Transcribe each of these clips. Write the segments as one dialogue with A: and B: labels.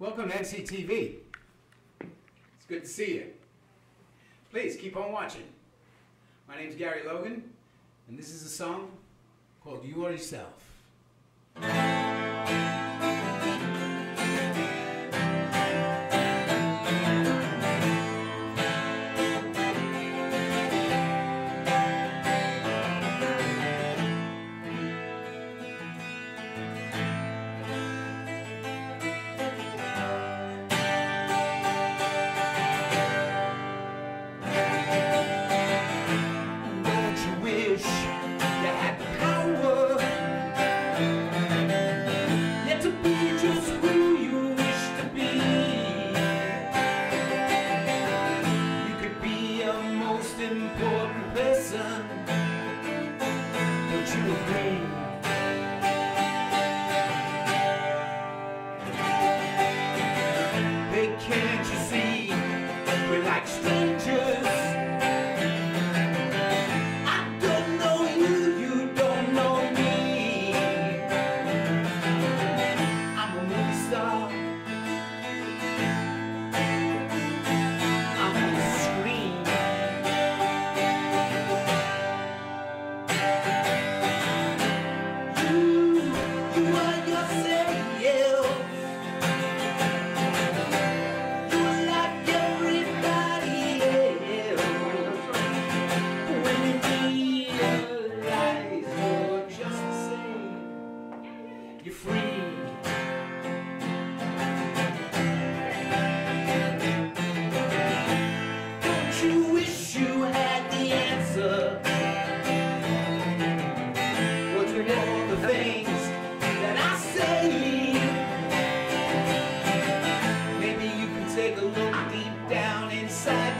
A: Welcome to NCTV. It's good to see you. Please keep on watching. My name's Gary Logan, and this is a song called You Are Yourself. most important lesson that you agree? Hey, can't you see we're like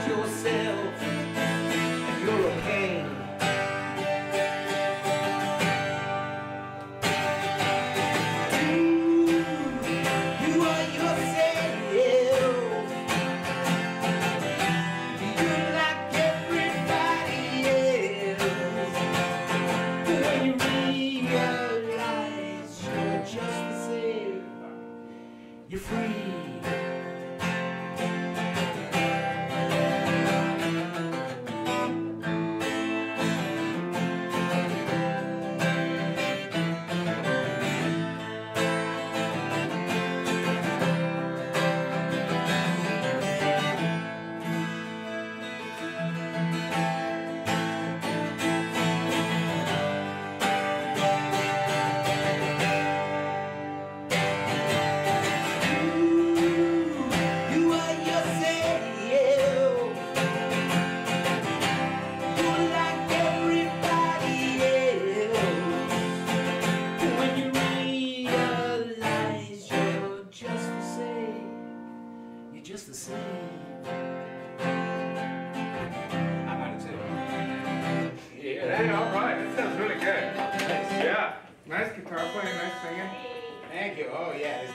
A: yourself.
B: Yeah. Nice guitar playing, nice singing.
A: Thank you. Oh, yeah.